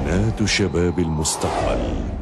قناة شباب المستقبل.